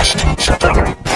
Destiny Safari.